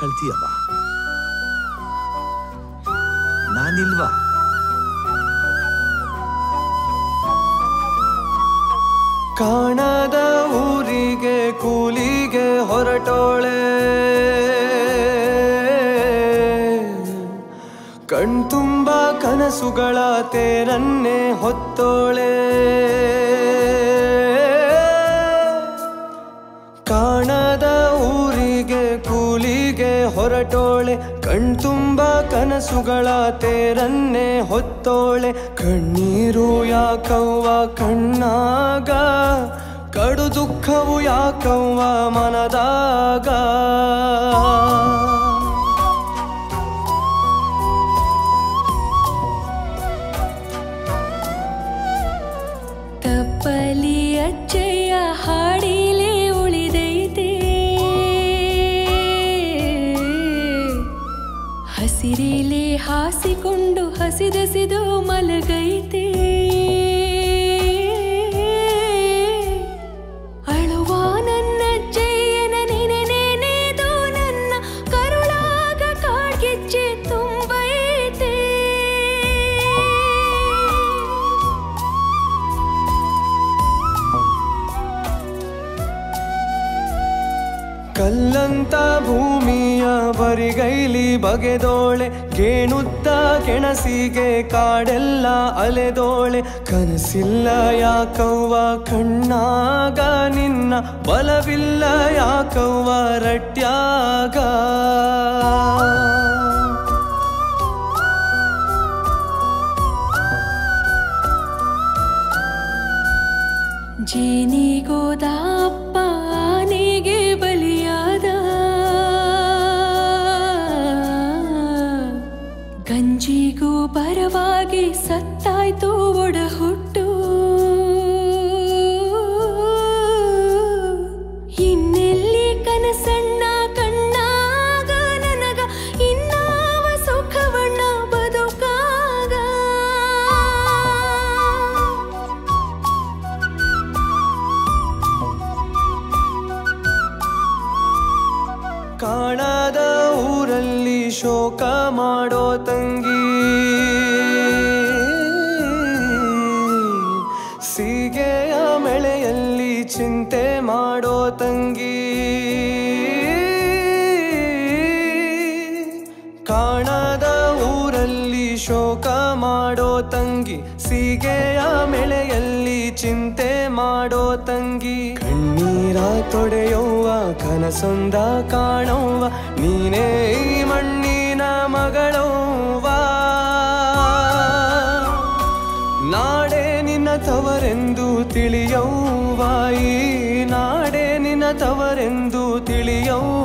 ಕಳ್ತೀಯವ್ವ ನಾನಿಲ್ವಾ? ಕಾಣದ ಊರಿಗೆ ಕೂಲಿಗೆ ಹೊರಟೋಳೆ. ಕಣ್ತುಂಬ ಕನಸುಗಳ ತೇರನ್ನೇ ಹೊತ್ತೋಳೆ. ಹೊರಟೋಳೆ ಕಣ್ತುಂಬ ಕನಸುಗಳ ತೇರನ್ನೇ ಹೊತ್ತೋಳೆ. ಕಣ್ಣೀರು ಯಾಕವ್ವ ಕಣ್ಣಾಗ? ಕಡು ದುಃಖವು ಯಾಕವ್ವ ಮನದಾಗ? ತಪ್ಪಲಿ ಅಚ್ಚಯ್ಯ ಹಸಿರಿಲೆ ಹಾಸಿಕೊಂಡು ಹಸಿದಸಿದು ಮಲಗೈತೆ. ಕಲ್ಲಂತ ಭೂಮಿಯ ಬರಿಗೈಲಿ ಬಗೆದೋಳೆ ಗೇಣುತ್ತ ಕೆಣಸಿಗೆ ಕಾಡೆಲ್ಲ ಅಲೆದೋಳೆ. ಕನಸಿಲ್ಲ ಯಾಕವ್ವ, ಕಣ್ಣಾಗ ನಿನ್ನ ಬಲವಿಲ್ಲ ಯಾಕವ್ವ, ರಟ್ಯಾಗ. ಜೇನಿಗೋದ ಅಪ್ಪ ಸತ್ತಾಯ್ತು, ಒಡ ಹುಟ್ಟು. ಇನ್ನೆಲ್ಲಿ ಕನಸಣ್ಣ ಕಣ್ಣಾಗ ನನಗ ಇನ್ನಾವ ಸುಖವಣ್ಣ ಬದುಕಾಗ? ಕಾಣದ ಊರಲ್ಲಿ ಶೋಕ ಮಾಡೋ ತಂಗಿ. ಚಿಂತೆ ಮಾಡೋ ತಂಗಿ. ಕಾಣದ ಊರಲ್ಲಿ ಶೋಕ ಮಾಡೋ ತಂಗಿ, ಸೀಗೆಯ ಮೆಳೆಯಲ್ಲಿ ಚಿಂತೆ ಮಾಡೋ ತಂಗಿ. ಕಣ್ಣೀರ ತೊಡೆಯವ್ವ ಕನಸೊಂದ ಕಾಣವ್ವ ನೀನೇ ಈ ಮಣ್ಣಿನ ಮಗಳವ್ವ ನಾಡೆ ನಿನ್ನ ತವರೆಂದು ತಿಳಿಯವ್ವ ಈ ನಾಡೆ ನಿನ ತವರೆಂದು ತಿಳಿಯವ್ವ?